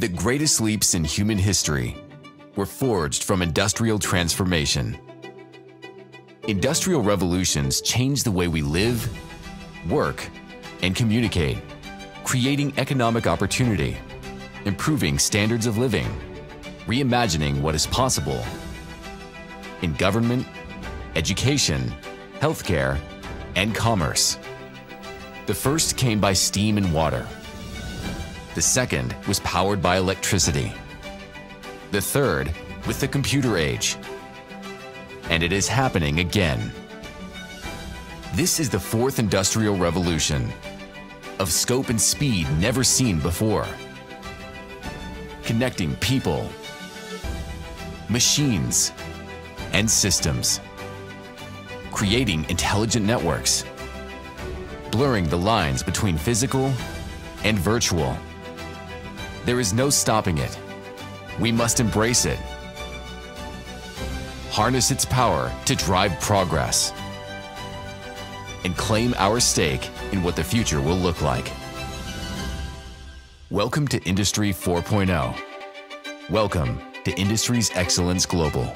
The greatest leaps in human history were forged from industrial transformation. Industrial revolutions changed the way we live, work, and communicate, creating economic opportunity, improving standards of living, reimagining what is possible in government, education, healthcare, and commerce. The first came by steam and water. The second was powered by electricity. The third with the computer age. And it is happening again. This is the fourth industrial revolution of scope and speed never seen before. Connecting people, machines, and systems. Creating intelligent networks. Blurring the lines between physical and virtual. There is no stopping it. We must embrace it. Harness its power to drive progress. And claim our stake in what the future will look like. Welcome to Industry 4.0. Welcome to Industries Excellence Global.